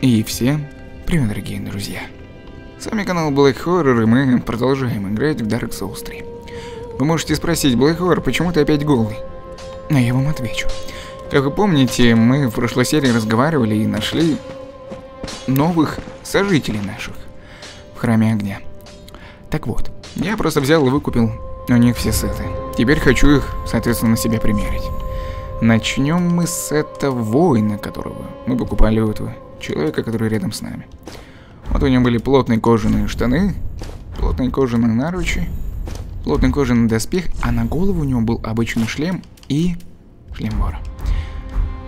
И всем привет, дорогие друзья. С вами канал Black Horror, и мы продолжаем играть в Dark Souls 3. Вы можете спросить, Black Horror, почему ты опять голый? А я вам отвечу. Как вы помните, мы в прошлой серии разговаривали и нашли новых сожителей наших в Храме Огня. Так вот, я просто взял и выкупил у них все сеты. Теперь хочу их, соответственно, на себя примерить. Начнем мы с этого воина, которого мы покупали у этого человека, который рядом с нами. Вот у него были плотные кожаные штаны, плотные кожаные наручи, плотный кожаный доспех, а на голову у него был обычный шлем и шлем вора.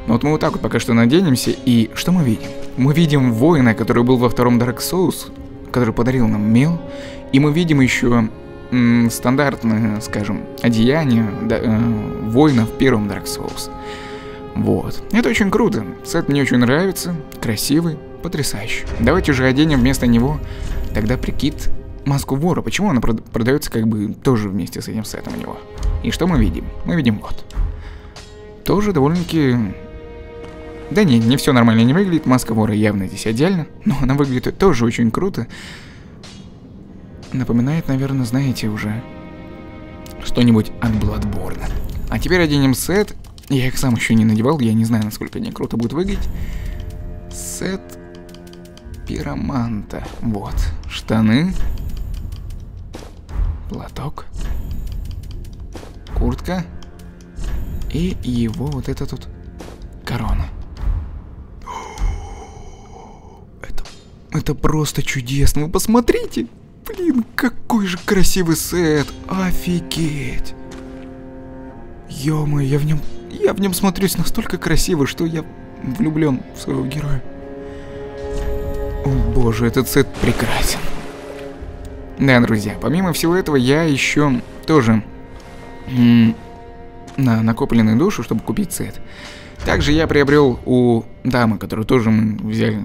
Ну вот мы вот так вот пока что наденемся, и что мы видим? Мы видим воина, который был во втором Dark Souls, который подарил нам мел, и мы видим еще стандартное, скажем, одеяние да, э, воина в первом Dark Souls. Вот. Это очень круто. Сет мне очень нравится. Красивый, потрясающий. Давайте же оденем вместо него тогда прикид маску вора. Почему она продается как бы тоже вместе с этим сетом у него? И что мы видим? Мы видим вот. Тоже довольно-таки... Да не, не все нормально не выглядит. Маска вора явно здесь отдельно. Но она выглядит тоже очень круто. Напоминает, наверное, знаете уже, что-нибудь от Bloodborne. А теперь оденем сет. Я их сам еще не надевал, я не знаю, насколько они круто будут выглядеть. Сет пироманта. Вот. Штаны. Платок. Куртка. И его вот это тут корона. Это, это просто чудесно. Вы посмотрите. Блин, какой же красивый сет. Офигеть. ё я в нем, я в нем смотрюсь настолько красиво, что я влюблен в своего героя. О боже, этот сет прекрасен. Да, друзья, помимо всего этого, я еще тоже на накопленную душу, чтобы купить сет. Также я приобрел у дамы, которую тоже мы взяли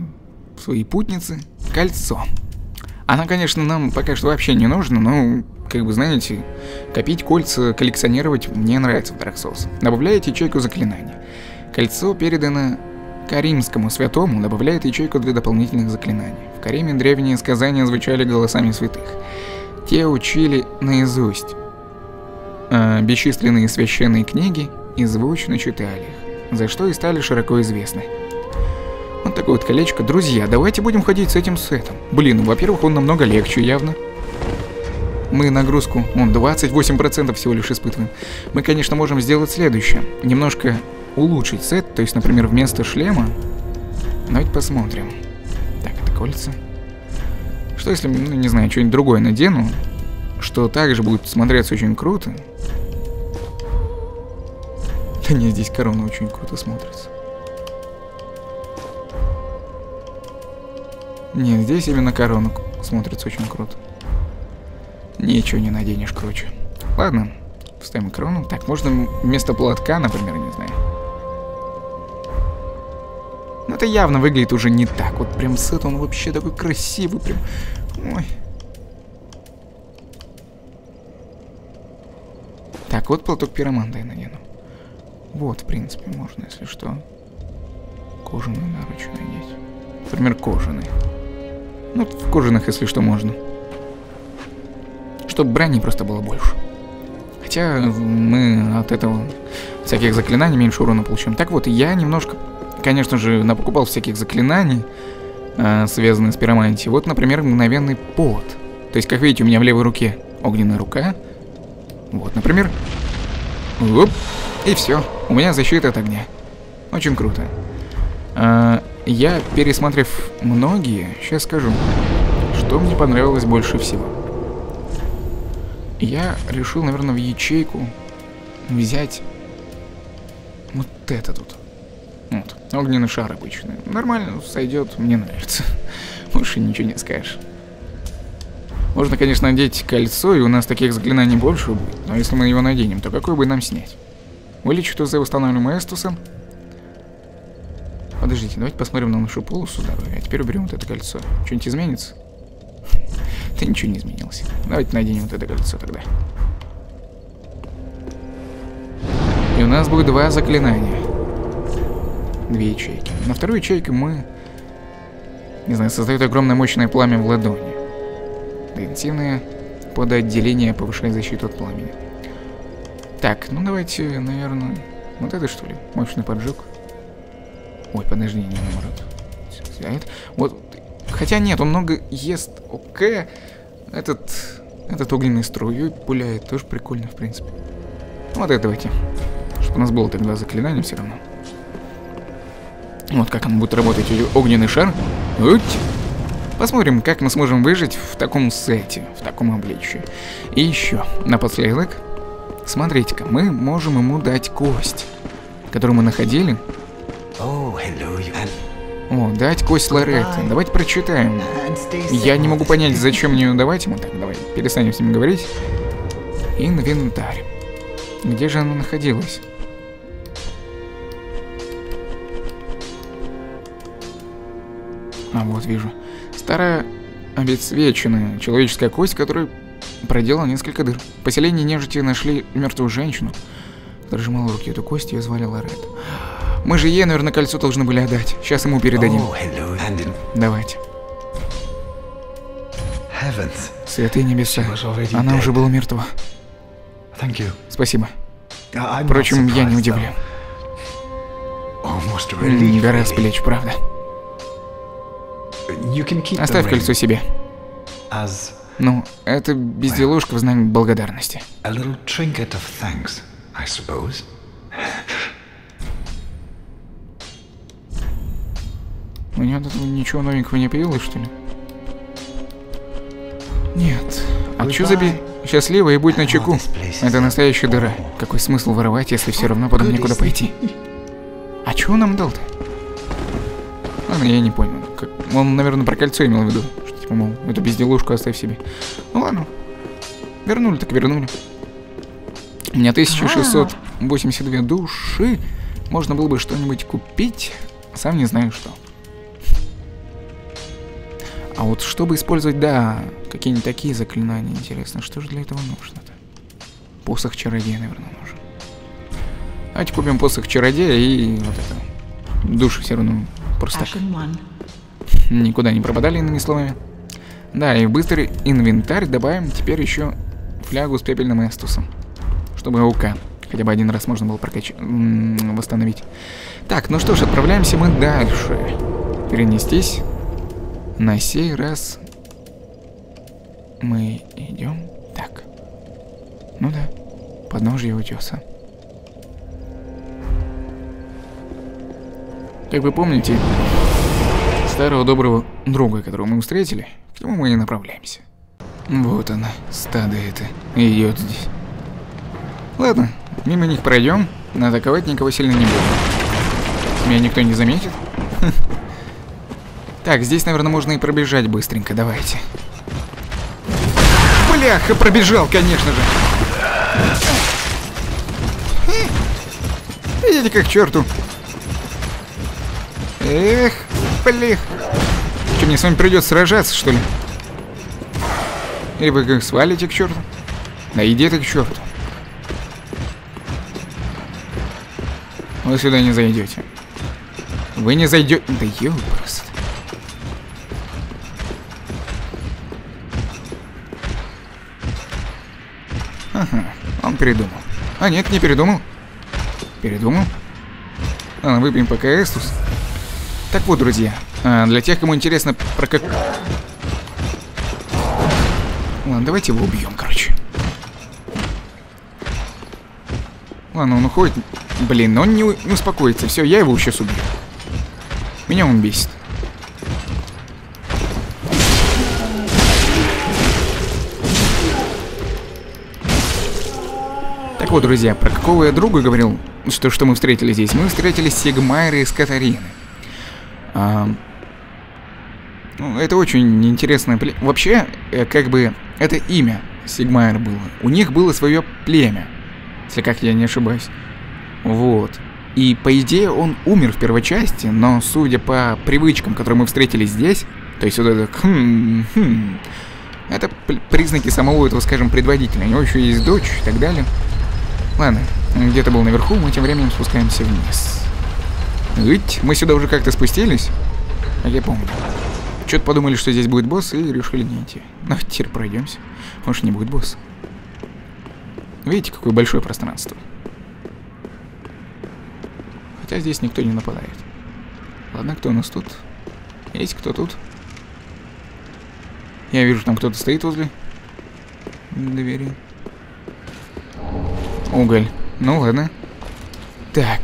в свои путницы, кольцо. Она, конечно, нам пока что вообще не нужна, но, как бы, знаете, копить кольца, коллекционировать мне нравится в Dark Souls. Добавляете ячейку заклинания. Кольцо передано Каримскому святому, добавляет ячейку для дополнительных заклинаний. В Кариме древние сказания звучали голосами святых. Те учили наизусть э, бесчисленные священные книги и звучно читали их, за что и стали широко известны. Вот такое вот колечко. Друзья, давайте будем ходить с этим сетом. Блин, во-первых, он намного легче явно. Мы нагрузку, он 28% всего лишь испытываем. Мы, конечно, можем сделать следующее. Немножко улучшить сет, то есть, например, вместо шлема. Давайте посмотрим. Так, это кольца. Что если, ну, не знаю, что-нибудь другое надену, что также будет смотреться очень круто. Да не, здесь корона очень круто смотрится. Нет, здесь именно корона смотрится очень круто. Ничего не наденешь круче. Ладно, вставим корону. Так, можно вместо платка, например, не знаю. Но это явно выглядит уже не так. Вот прям сет, он вообще такой красивый, прям... Ой. Так, вот платок пироманда я надену. Вот, в принципе, можно, если что. Кожаный наручи надеть. Например, кожаный. Ну, в кожаных, если что, можно. Чтобы брони просто было больше. Хотя мы от этого всяких заклинаний меньше урона получаем. Так вот, я немножко, конечно же, напокупал всяких заклинаний, э, связанных с пиромантией. Вот, например, мгновенный пот. То есть, как видите, у меня в левой руке огненная рука. Вот, например. Оп, и все. У меня защита от огня. Очень круто. А, я, пересмотрев многие, сейчас скажу, что мне понравилось больше всего. Я решил, наверное, в ячейку взять вот это тут. Вот, огненный шар обычный. Нормально, сойдет, мне нравится. Больше ничего не скажешь. Можно, конечно, надеть кольцо, и у нас таких заклинаний больше будет. Но если мы его наденем, то какой бы нам снять? Вылечить УЗ восстанавливаем Эстусом. Подождите, давайте посмотрим на нашу полосу здоровья. А теперь уберем вот это кольцо. Что-нибудь изменится? Да ничего не изменилось. Давайте наденем вот это кольцо тогда. И у нас будет два заклинания. Две ячейки. На второй ячейке мы не знаю, создает огромное мощное пламя в ладони. Интенсивное подотделение повышает защиту от пламени. Так, ну давайте, наверное, вот это что ли? Мощный поджог. Ой, подожди, не наоборот. А вот, хотя нет, он много ест. Окей. Этот, этот огненный струей пуляет, тоже прикольно, в принципе. Вот это давайте. Чтобы у нас было тогда заклинание все равно. Вот как он будет работать, огненный шар. Посмотрим, как мы сможем выжить в таком сете, в таком обличии. И еще, напоследок, смотрите-ка, мы можем ему дать кость, которую мы находили. О, дать кость Лоретты. Давайте прочитаем. Я не могу понять, зачем мне ее давать ему. Так, давай, перестанем с ним говорить. Инвентарь. Где же она находилась? А вот вижу. Старая обесцвеченная человеческая кость, которая проделала несколько дыр. В поселении нежити нашли мертвую женщину, которая сжимала руки эту кость, ее звали Лорет. Мы же ей, наверное, кольцо должны были отдать. Сейчас ему передадим. Oh, Давайте. Святые небеса. Она уже была мертва. Спасибо. Впрочем, я не удивлен. Гора с плеч, правда. Оставь кольцо себе. Ну, это безделушка в знак благодарности. У нее тут ничего новенького не появилось, что ли? Нет. А что за би... Счастливо и будь начеку. Это настоящая дыра. Какой смысл воровать, если все равно потом некуда пойти? А чего нам дал-то? Ладно, я не понял. Как... Он, наверное, про кольцо имел в виду. Что, типа, мол, эту безделушку оставь себе. Ну ладно. Вернули, так вернули. У меня 1682 души. Можно было бы что-нибудь купить. Сам не знаю что. А вот чтобы использовать, да, какие-нибудь такие заклинания, интересно, что же для этого нужно-то? Посох чародея, наверное, нужен. Давайте купим посох чародея и вот это. Душу все равно просто так. Никуда не пропадали, иными словами. Да, и в быстрый инвентарь добавим теперь еще флягу с пепельным эстусом. Чтобы УК хотя бы один раз можно было прокачать, восстановить. Так, ну что ж, отправляемся мы дальше. Перенестись. На сей раз мы идем так. Ну да, подножье утеса. Как вы помните, старого доброго друга, которого мы встретили, к нему мы и направляемся. Вот она, стадо это, идет здесь. Ладно, мимо них пройдем, но атаковать никого сильно не будем. Меня никто не заметит. Так, здесь, наверное, можно и пробежать быстренько, давайте. Бляха, пробежал, конечно же. Идите как к черту. Эх, блин. Что, мне с вами придется сражаться, что ли? Или вы как свалите к черту? Да иди ты к черту. Вы сюда не зайдете. Вы не зайдете. Да ёпрст. Передумал. А нет, не передумал. Передумал. Ладно, выпьем пока Эстус. Так вот, друзья, а, для тех, кому интересно про как... Ладно, давайте его убьем, короче. Ладно, он уходит. Блин, он не, не успокоится. Все, я его сейчас убью. Меня он бесит. Вот, друзья, про какого я друга говорил, что, что мы встретили здесь? Мы встретили Сигмайра из Катарины. А, ну, это очень интересное племя. Вообще, э, как бы, это имя Сигмайр было. У них было свое племя, если как я не ошибаюсь. Вот. И по идее он умер в первой части, но судя по привычкам, которые мы встретили здесь, то есть вот это хм, хм, это признаки самого этого, скажем, предводителя. У него еще есть дочь и так далее. Ладно, где-то был наверху, мы тем временем спускаемся вниз. Ведь мы сюда уже как-то спустились. А я помню. Что-то подумали, что здесь будет босс, и решили не идти. Ну, теперь пройдемся. Может, не будет босс. Видите, какое большое пространство. Хотя здесь никто не нападает. Ладно, кто у нас тут? Есть кто тут? Я вижу, там кто-то стоит возле двери. Уголь. Ну ладно. Так.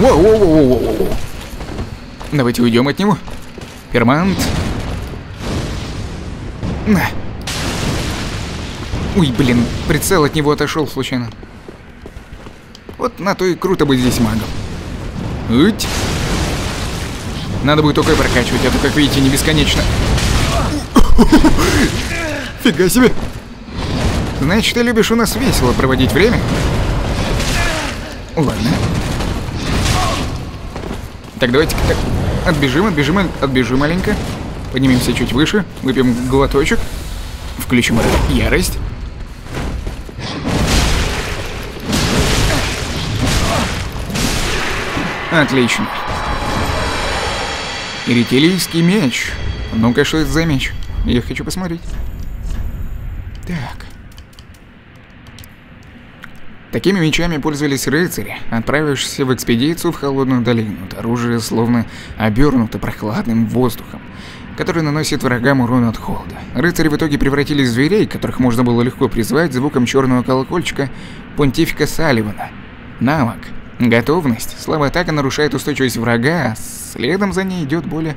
Воу-воу-воу-воу-воу. Давайте уйдем от него. Пермант. На. Ой, блин, прицел от него отошел случайно. Вот на то и круто быть здесь магом. Уть. Надо будет только прокачивать, а то, как видите, не бесконечно. Фига себе. Значит, ты любишь у нас весело проводить время? Ладно. Так, давайте так, отбежим, отбежим, отбежим маленько. Поднимемся чуть выше, выпьем глоточек. Включим ярость. Отлично. Иритилийский меч. Ну-ка, что это за меч? Я хочу посмотреть. Так. Такими мечами пользовались рыцари, отправившиеся в экспедицию в холодную долину. Оружие словно обернуто прохладным воздухом, который наносит врагам урон от холода. Рыцари в итоге превратились в зверей, которых можно было легко призвать звуком черного колокольчика понтифика Салливана. Навык Готовность. Слабая атака нарушает устойчивость врага, а следом за ней идет более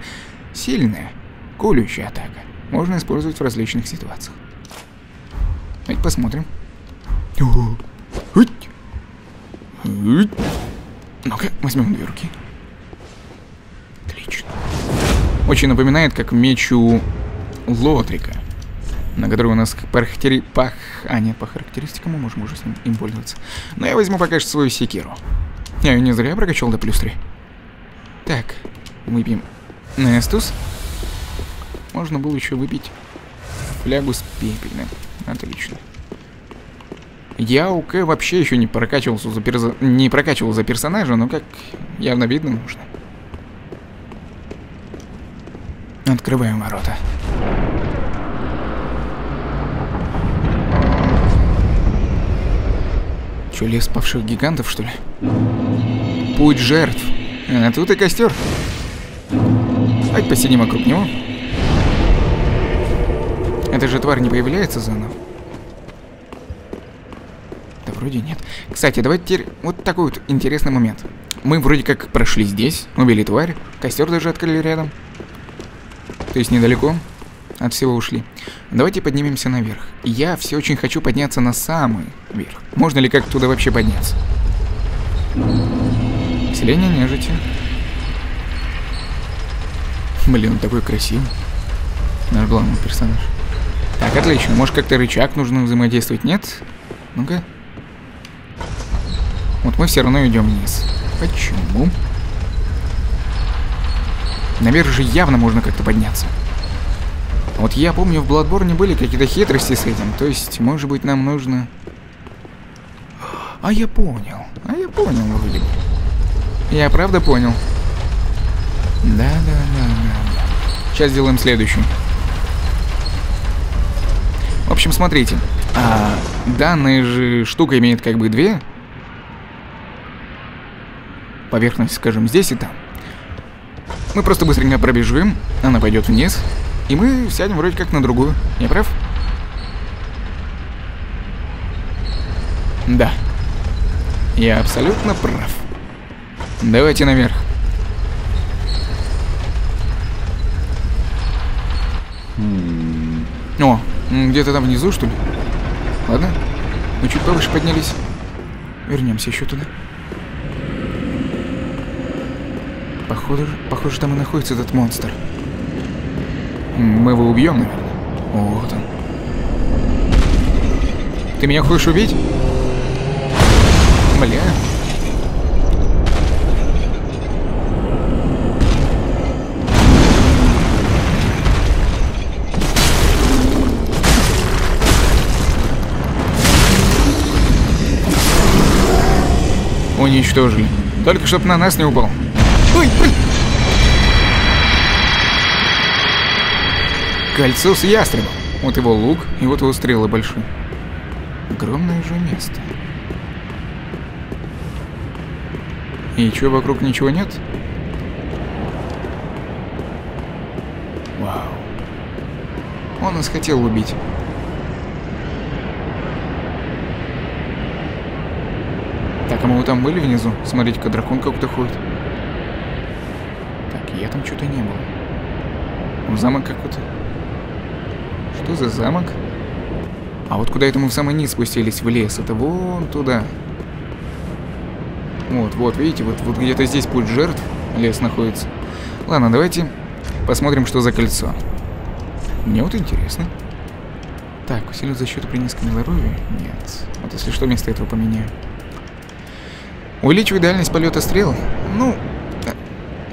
сильная, колющая атака. Можно использовать в различных ситуациях. Давайте посмотрим. Ну-ка, возьмем две руки. Отлично. Очень напоминает, как меч у Лотрика на который у нас по, характери... по... А, нет, по характеристикам мы можем уже с ним им пользоваться. Но я возьму пока что свою секиру. Я ее не зря прокачал до плюс 3. Так, выпьем Нестус. Можно было еще выпить флягу с пепельным. Отлично. Я у К вообще еще не прокачивался за перз... не прокачивал за персонажа, но как явно видно нужно. Открываем ворота. Что, лес павших гигантов, что ли? Путь жертв. А тут и костер. Давайте посидим вокруг него. Эта же тварь не появляется заново? Да вроде нет. Кстати, давайте теперь вот такой вот интересный момент. Мы вроде как прошли здесь, убили тварь, костер даже открыли рядом. То есть недалеко от всего ушли. Давайте поднимемся наверх. Я все очень хочу подняться на самый верх. Можно ли как туда вообще подняться? Селение нежити. Блин, он такой красивый. Наш главный персонаж. Так, отлично. Может, как-то рычаг нужно взаимодействовать? Нет? Ну-ка. Вот мы все равно идем вниз. Почему? Наверх же явно можно как-то подняться. Вот я помню, в Bloodborne были какие-то хитрости с этим. То есть, может быть, нам нужно... А я понял. А я понял, вроде бы. Я правда понял. Да, да, да, да. Сейчас сделаем следующую. В общем, смотрите. А, данная же штука имеет как бы две поверхности, скажем, здесь и там. Мы просто быстренько пробежим, она пойдет вниз, и мы сядем вроде как на другую. Не прав? Да. Я абсолютно прав. Давайте наверх. О, где-то там внизу, что ли? Ладно. Мы чуть повыше поднялись. Вернемся еще туда. Походу, похоже, там и находится этот монстр. Мы его убьем, наверное. Вот он. Ты меня хочешь убить? Бля. Уничтожили. Только чтоб на нас не упал. Ой, блин! Кольцо с ястребом. Вот его лук, и вот его стрелы большие. Огромное же место. И чё, вокруг ничего нет? Вау. Он нас хотел убить. Мы вот там были внизу? Смотрите-ка, дракон как-то ходит. Так, я там что-то не был. Замок какой-то. Что за замок? А вот куда это мы в самый низ спустились? В лес. Это вон туда. Вот, вот, видите, вот, вот где-то здесь путь жертв. Лес находится. Ладно, давайте посмотрим, что за кольцо. Мне вот интересно. Так, усилит защиту при низком здоровье? Нет. Вот если что, вместо этого поменяю. Увеличивает дальность полета стрел? Ну,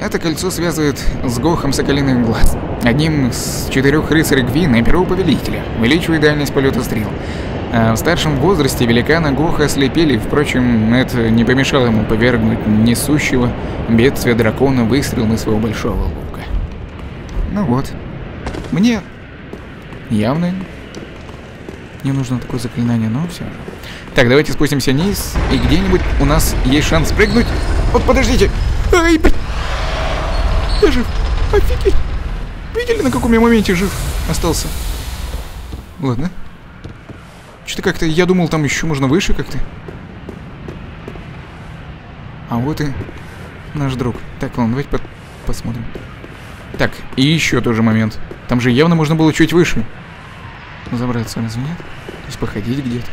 это кольцо связывает с Гохом Соколиных Глаз, одним из четырех рыцарей Гвина и первого повелителя, увеличивает дальность полета стрел. А в старшем возрасте великана Гоха ослепили, впрочем, это не помешало ему повергнуть несущего бедствия дракона выстрелом из своего большого лука. Ну вот. Мне явно не нужно такое заклинание, но все же. Так, давайте спустимся вниз, и где-нибудь у нас есть шанс прыгнуть. Вот, подождите! Ай, блин! Я жив! Офигеть! Видели, на каком я моменте жив остался? Ладно. Что-то как-то, я думал, там еще можно выше как-то. А вот и наш друг. Так, ладно, давайте по посмотрим. Так, и еще тоже момент. Там же явно можно было чуть выше. Забраться, разве нет? То есть походить где-то.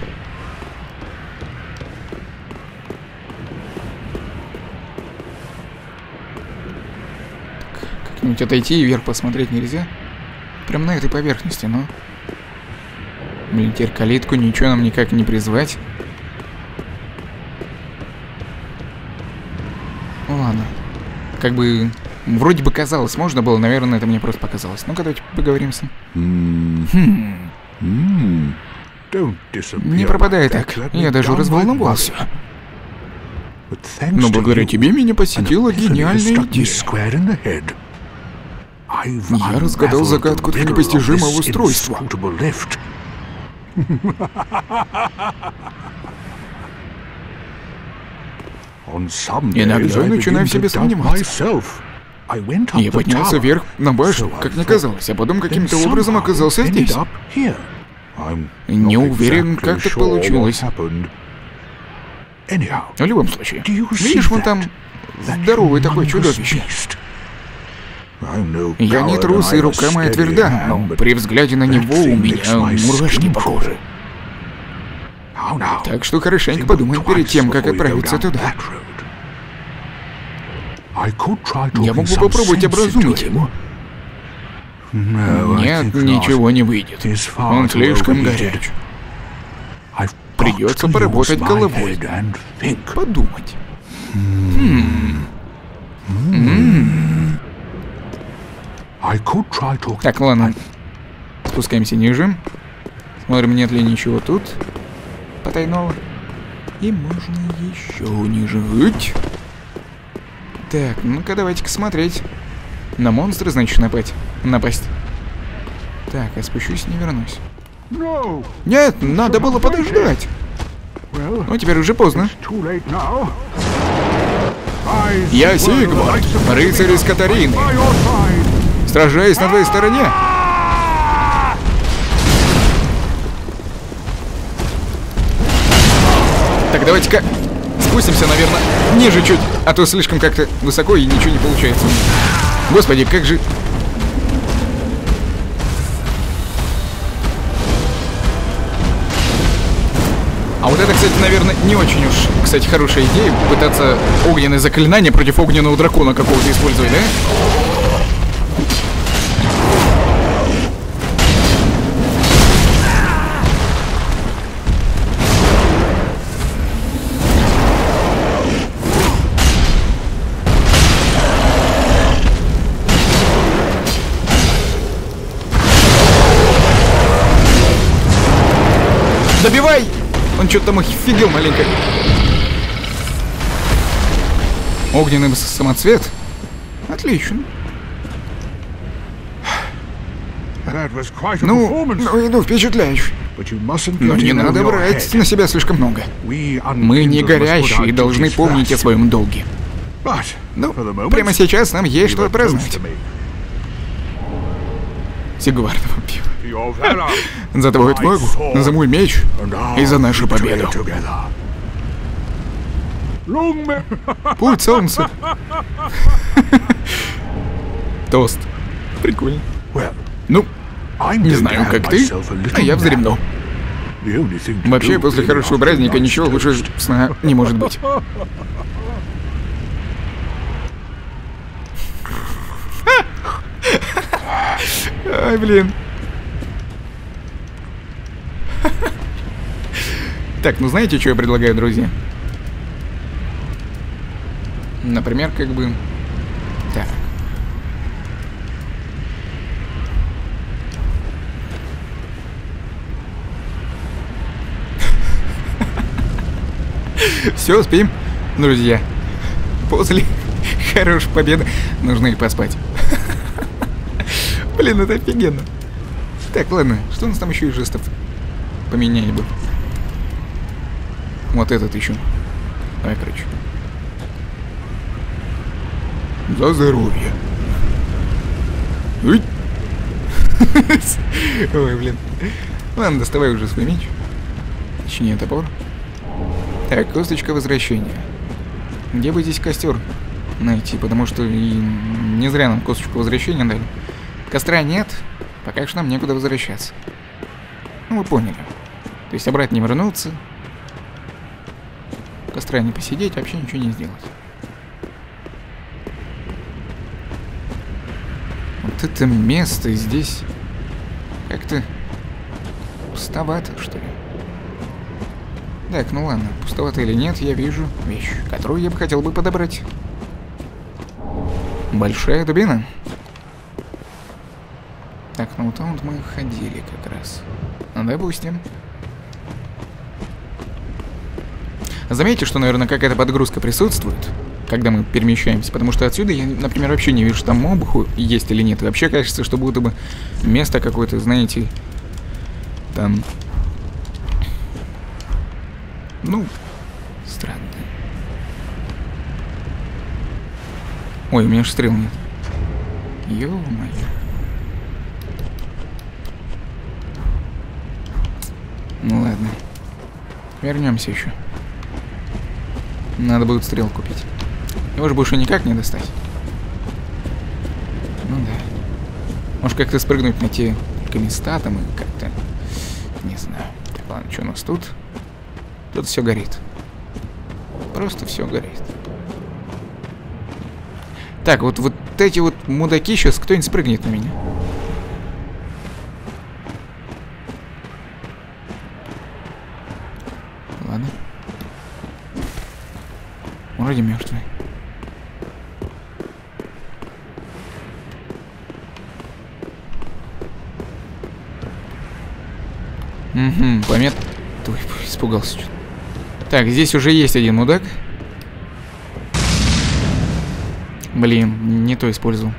Как-нибудь отойти и вверх посмотреть нельзя? Прям на этой поверхности, но... Блин, теперь калитку ничего нам никак не призвать. Ну ладно. Как бы... Вроде бы казалось, можно было, наверное, это мне просто показалось. Ну-ка, давайте поговорим с ним. Хм. Не пропадай так. Я даже разволновался. Но благодаря тебе меня посетила гениальная идея. Я разгадал загадку для непостижимого устройства. Иногда я начинаю в себе сомневаться. Я поднялся вверх на башню, как мне казалось, а потом каким-то образом оказался здесь. Не уверен, как так получилось. В любом случае, видишь, вон там здоровый такой чудовище. Я не трус, и рука моя тверда, но при взгляде на него у меня мурашки по коже. Так что хорошенько подумай перед тем, как отправиться туда. Я мог бы попробовать образумить его. Нет, ничего не выйдет. Он слишком горяч. Придется поработать головой. Подумать. Хм. Так, ладно. Спускаемся ниже. Смотрим, нет ли ничего тут потайного. И можно еще ниже. Уть. Так, ну-ка давайте-ка смотреть. На монстра, значит, напасть. Напасть. Так, я спущусь, не вернусь. Нет, надо было подождать. Ну, теперь уже поздно. Я Сигмард, рыцарь из Катарины. Сражаюсь на твоей стороне. Так, давайте-ка спустимся, наверное, ниже чуть, а то слишком как-то высоко и ничего не получается. Господи, как же... А вот это, кстати, наверное, не очень уж, кстати, хорошая идея, пытаться огненное заклинание против огненного дракона какого-то использовать, да? Он что-то там офигел маленько. Огненный самоцвет? Отлично. Ну, ну, ну, впечатляюще. Но не надо брать на себя слишком много. Мы не горящие и должны помнить о своем долге. Ну, прямо сейчас нам есть что праздновать. Сигвардова пиво. За твою отвагу, за мой меч и за нашу победу. Путь солнца. Тост. Прикольно. Ну, не знаю, как ты, а я вздремнул. Вообще, после хорошего праздника ничего лучше сна не может быть. Ай, блин. Так, ну знаете, что я предлагаю, друзья? Например, как бы... Так. Все, спим, друзья. После хорошей победы нужно и поспать. Блин, это офигенно. Так, ладно, что у нас там еще из жестов? Поменяли бы. Вот этот еще. Давай, короче. За здоровье. Ой, блин. Ладно, доставай уже свой меч. Точнее, топор. Так, косточка возвращения. Где бы здесь костер найти? Потому что и не зря нам косточку возвращения дали. Костра нет, пока что нам некуда возвращаться. Ну, вы поняли. То есть обратно не вернуться. Костра не посидеть, вообще ничего не сделать. Вот это место здесь как-то пустовато, что ли. Так, ну ладно, пустовато или нет, я вижу вещь, которую я бы хотел бы подобрать. Большая дубина. Так, ну там вот мы ходили как раз. Ну, допустим. Заметьте, что, наверное, какая-то подгрузка присутствует когда мы перемещаемся, потому что отсюда я, например, вообще не вижу, там мобы есть или нет. И вообще кажется, что будто бы место какое-то, знаете, там... Ну, странно. Ой, у меня же стрел нет. Ё-моё. Ну ладно. Вернемся еще. Надо будет стрел купить. Его же больше никак не достать. Ну да. Может как-то спрыгнуть на те места там и как-то... Не знаю. Так, ладно, что у нас тут? Тут все горит. Просто все горит. Так, вот, вот эти вот мудаки сейчас кто-нибудь спрыгнет на меня. Вроде мертвый. Угу, помет... Ой, испугался что-то. Так, здесь уже есть один мудак. Блин, не то использовал.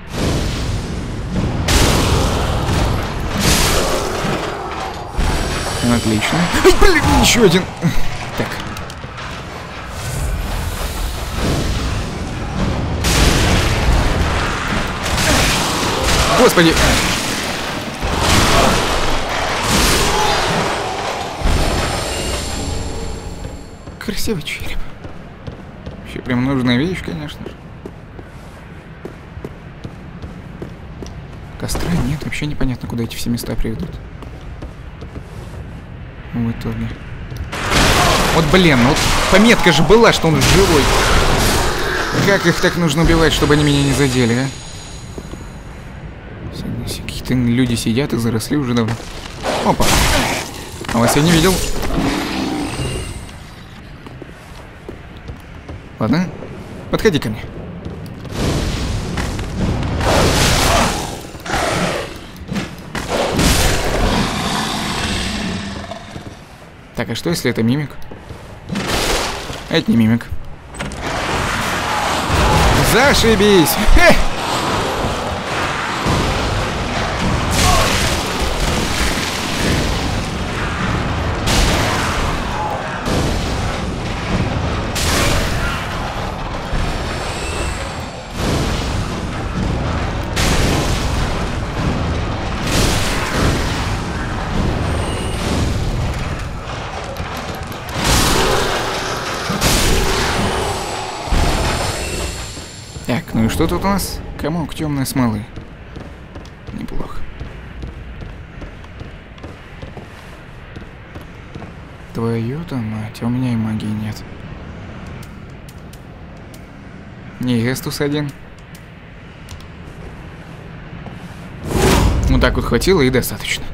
Отлично. Блин, еще один. Так. Господи. красивый череп. Вообще прям нужная вещь, конечно же. Костра нет, вообще непонятно, куда эти все места приведут. В итоге. Вот блин, ну вот пометка же была, что он живой. Как их так нужно убивать, чтобы они меня не задели, а? Какие-то люди сидят и заросли уже давно. Опа. А вас я не видел. Ладно? Подходи ко мне. Так, а что если это мимик? Это не мимик. Зашибись! Хе! Что тут у нас? Комок темной смолы. Неплохо. Твою-то мать, у меня и магии нет. Не Эстус один. Вот так вот хватило и достаточно.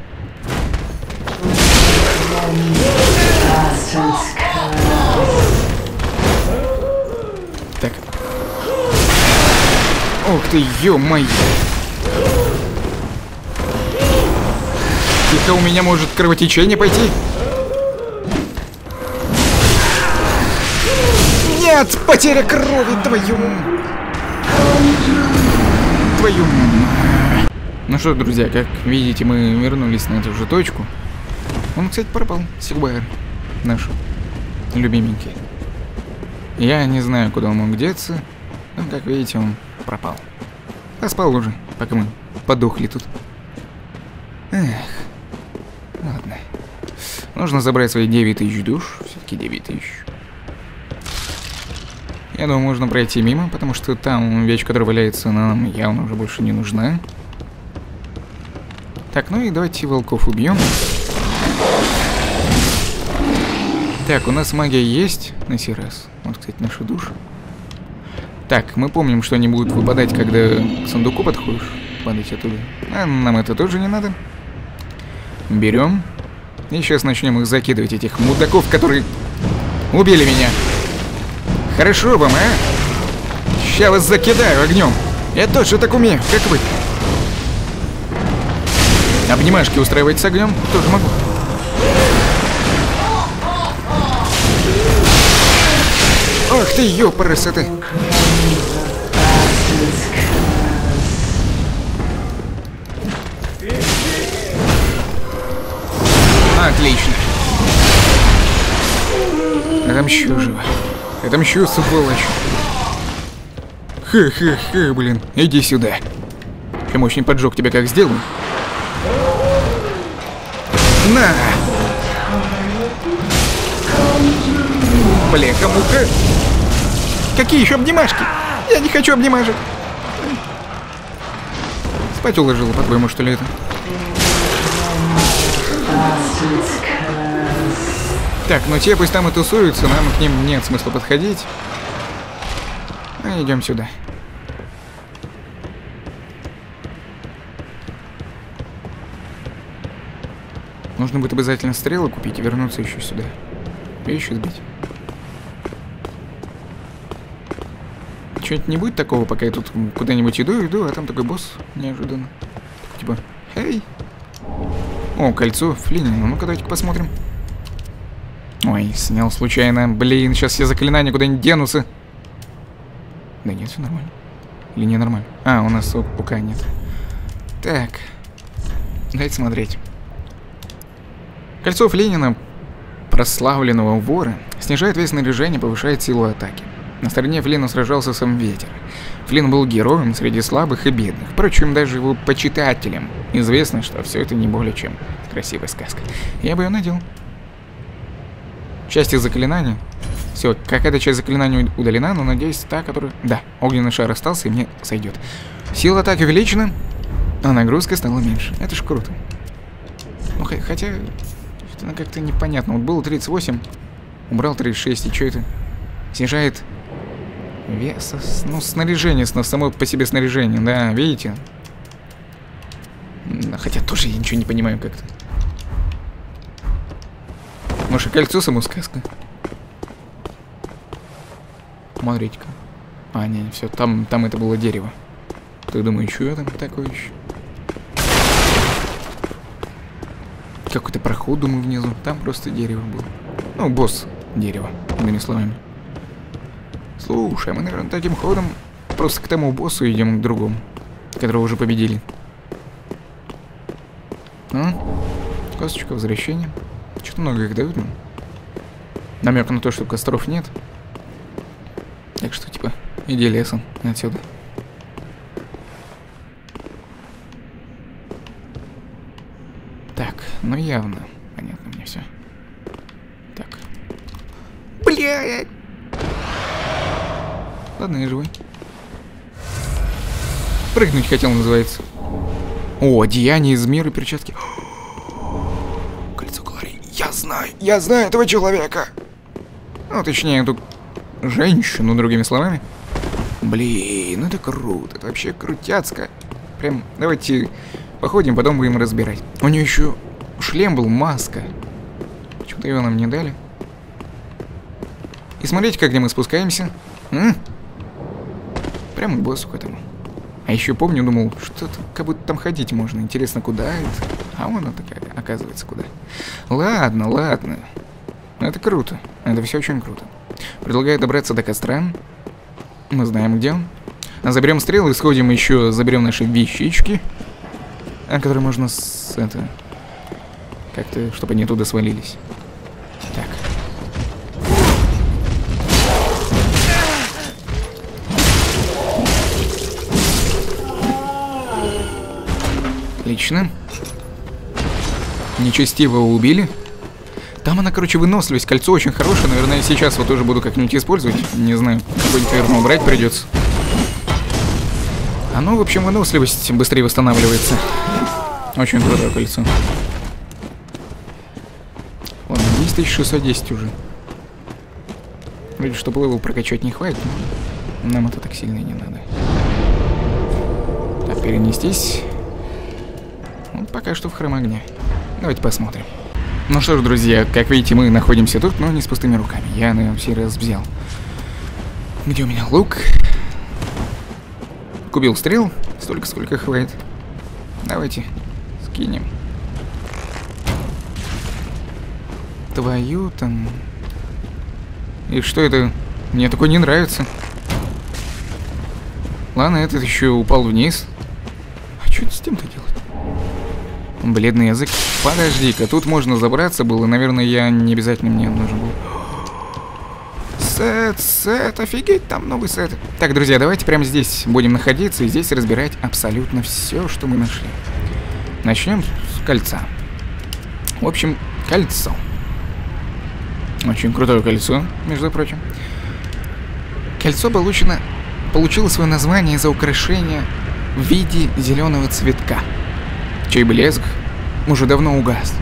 Ты, ё-моё. Тихо, у меня может кровотечение пойти. Нет, потеря крови, твою... Твою... Ну что, друзья, как видите, мы вернулись на эту же точку. Он, кстати, пропал, Сигбайр. Наш любименький. Я не знаю, куда он мог деться, но, как видите, он пропал. Поспал уже, пока мы подохли тут. Эх, ладно. Нужно забрать свои 9 тысяч душ, все-таки 9 тысяч. Я думаю, можно пройти мимо, потому что там вещь, которая валяется, нам явно уже больше не нужна. Так, ну и давайте волков убьем. Так, у нас магия есть на сей раз. Вот, кстати, наша душа. Так, мы помним, что они будут выпадать, когда к сундуку подходишь. Падать оттуда. А нам это тоже не надо. Берем. И сейчас начнем их закидывать, этих мудаков, которые убили меня. Хорошо вам, а? Ща вас закидаю огнем. Я тоже так умею, как вы. Обнимашки устраивать с огнем тоже могу. Ах ты, ёпарасы Отлично. Отомщу живо. Отомщу, сволочь. Хе-хе-хе, блин. Иди сюда. Я мощный поджог тебе как сделаю. На! Бляха-муха. Какие еще обнимашки? Я не хочу обнимашек. Спать уложила, по-твоему, что ли, это? Так, ну те пусть там и тусуются, нам к ним нет смысла подходить. А идем сюда. Нужно будет обязательно стрелы купить и вернуться еще сюда. И еще сбить. Что-нибудь не будет такого, пока я тут куда-нибудь иду, иду, а там такой босс неожиданно. Типа, эй. О, кольцо Флинина. Ну-ка, давайте посмотрим. Ой, снял случайно. Блин, сейчас все заклинания куда-нибудь денутся. Да нет, все нормально. Или не нормально? А, у нас пока нет. Так. Давайте смотреть. Кольцо Ленина, прославленного вора, снижает вес снаряжения, повышает силу атаки. На стороне Флина сражался сам ветер. Флин был героем среди слабых и бедных, впрочем, даже его почитателям. Известно, что все это не более чем красивая сказка. Я бы ее надел. Часть из заклинаний. Все, какая-то часть заклинаний удалена, но надеюсь, та, которая... Да, огненный шар остался и мне сойдет. Сила атаки увеличена, а нагрузка стала меньше. Это ж круто. Ну, хотя, это как-то непонятно. Вот было 38, убрал 36, и что это? Снижает вес, ну, снаряжение, само по себе снаряжение, да, видите? Хотя тоже я ничего не понимаю как-то. Может, и кольцо само сказка? Смотрите-ка. А, не, все, там, там это было дерево. Ты думаешь, что там такое еще? Какой-то проход, думаю, внизу. Там просто дерево было. Ну, босс дерево, иными словами. Слушай, мы, наверное, таким ходом просто к тому боссу идем к другому, которого уже победили. А? Косточка возвращения. Что-то много их дают нам. Намек на то, что костров нет. Так что, типа, иди лесом отсюда. Так, ну явно. Понятно мне все. Так. Блядь! Ладно, я живой. Прыгнуть хотел, называется. О, одеяние из мира перчатки. Кольцо Клари. Я знаю, я знаю этого человека. Ну, точнее, эту женщину, другими словами. Блин, ну это круто, это вообще крутяцко. Прям, давайте походим, потом будем разбирать. У нее еще шлем был, маска. Почему-то его нам не дали. И смотрите, как где мы спускаемся. М? Прямо к боссу к этому. А еще помню, думал, что-то как будто там ходить можно. Интересно, куда это? А она такая, оказывается, куда. Ладно, ладно. Это круто. Это все очень круто. Предлагаю добраться до костра. Мы знаем, где он. Заберем стрелы, сходим еще, заберем наши вещички. Которые можно с... это... Как-то, чтобы они туда свалились. Так. Отлично. Нечестивого убили. Там она, короче, выносливость. Кольцо очень хорошее. Наверное, я сейчас вот тоже буду как-нибудь использовать. Не знаю, какой-нибудь, наверное, убрать придется. Оно, в общем, выносливость быстрее восстанавливается. Очень крутое кольцо. Ладно, 10610 уже. Вроде, чтобы level прокачать не хватит, нам это так сильно не надо. Так, перенестись. Пока что в храм огня. Давайте посмотрим. Ну что ж, друзья, как видите, мы находимся тут, но не с пустыми руками. Я на все раз взял. Где у меня лук? Купил стрел, столько, сколько хватит. Давайте скинем. Твою там... И что это? Мне такое не нравится. Ладно, этот еще упал вниз. А что с делать? Бледный язык. Подожди-ка, тут можно забраться было. Наверное, я не обязательно мне нужен был. Сет, сет, офигеть, там новый сет. Так, друзья, давайте прямо здесь будем находиться и здесь разбирать абсолютно все, что мы нашли. Начнем с кольца. В общем, кольцо. Очень крутое кольцо, между прочим. Кольцо получено, получило свое название за украшение в виде зеленого цветка чей блеск уже давно угас.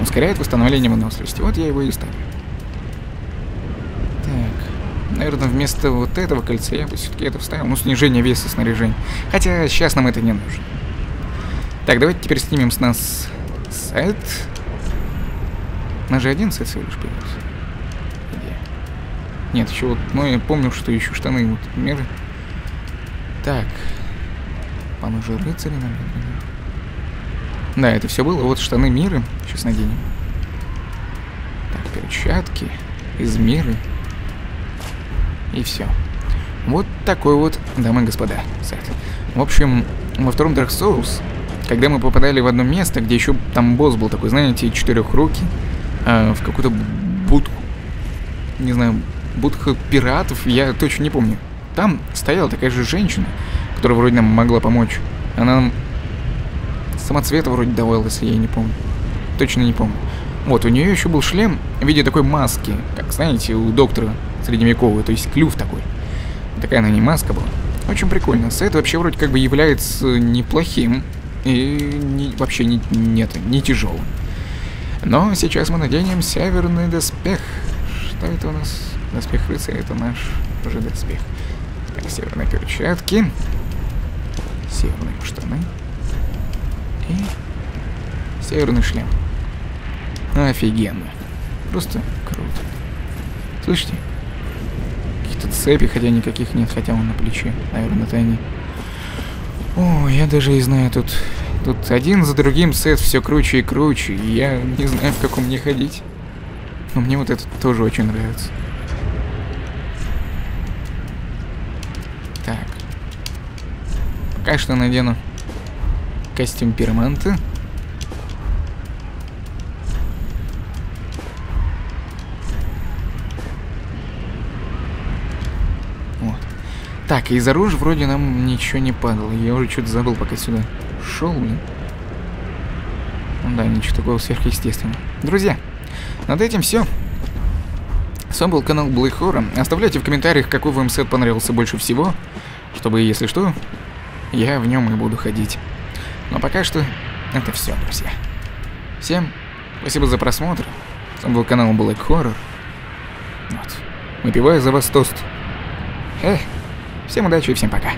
Ускоряет восстановление выносливости. Вот я его и ставлю. Так. Наверное, вместо вот этого кольца я бы все-таки это вставил. Ну, снижение веса снаряжения. Хотя сейчас нам это не нужно. Так, давайте теперь снимем с нас сет. У один сет всего лишь появился. Где? Нет, еще вот, ну я помню, что еще штаны вот меры. Так. Пан уже рыцаря, наверное. Да, это все было. Вот штаны мира. Сейчас наденем. Так, перчатки из мира. И все. Вот такой вот, дамы и господа, сет. В общем, во втором Dark Souls, когда мы попадали в одно место, где еще там босс был такой, знаете, четырехрукий, э, в какую-то будку, не знаю, будку пиратов, я точно не помню. Там стояла такая же женщина, которая вроде нам могла помочь. Она нам Самоцвета вроде давал, если я не помню. Точно не помню. Вот, у нее еще был шлем в виде такой маски, как, знаете, у доктора средневекового, то есть клюв такой. Такая она не маска была. Очень прикольно. Сет вообще вроде как бы является неплохим и не, вообще не, нет, не тяжелым. Но сейчас мы наденем северный доспех. Что это у нас? Доспех рыцаря, это наш уже доспех. Северные перчатки. Северные штаны. И северный шлем. Офигенно. Просто круто. Слышите? Какие-то цепи, хотя никаких нет, хотя он на плече. Наверное, это они. О, я даже не знаю, тут... Тут один за другим сет все круче и круче. И я не знаю, в каком мне ходить. Но мне вот этот тоже очень нравится. Так, Пока что надену костюм пироманта. Вот. Так, из оружия вроде нам ничего не падало. Я уже что-то забыл, пока сюда шел, блин. Да, ничего такого сверхъестественного. Друзья, над этим все. С вами был канал Horror. Оставляйте в комментариях, какой вам сет понравился больше всего, чтобы, если что, я в нем и буду ходить. Но пока что это все, друзья. Всем спасибо за просмотр. С вами был канал Black Horror. Вот. Выпиваю за вас тост. Эх, всем удачи и всем пока.